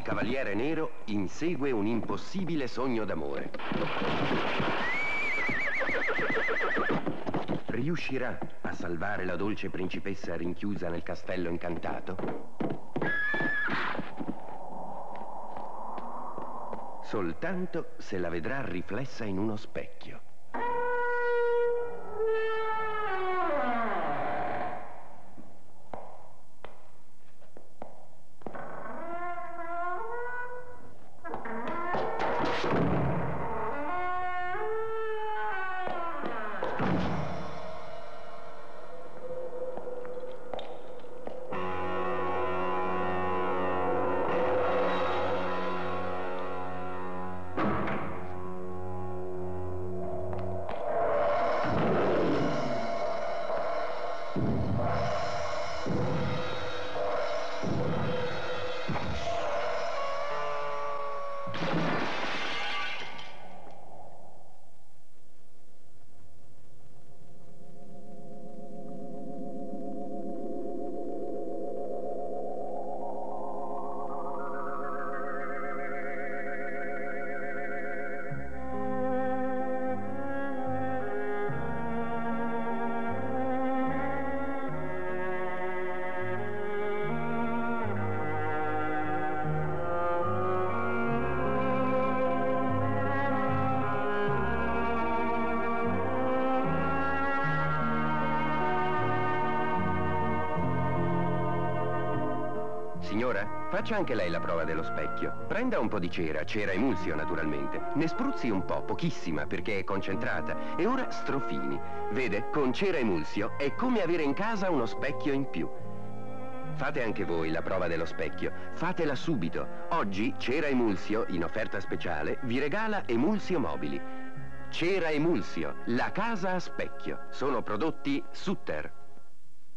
cavaliere nero insegue un impossibile sogno d'amore. Riuscirà a salvare la dolce principessa rinchiusa nel castello incantato? Soltanto se la vedrà riflessa in uno specchio. you. Signora, faccia anche lei la prova dello specchio. Prenda un po' di cera, cera emulsio naturalmente. Ne spruzzi un po', pochissima, perché è concentrata. E ora strofini. Vede, con cera emulsio è come avere in casa uno specchio in più. Fate anche voi la prova dello specchio. Fatela subito. Oggi Cera Emulsio, in offerta speciale, vi regala Emulsio Mobili. Cera Emulsio, la casa a specchio. Sono prodotti Sutter.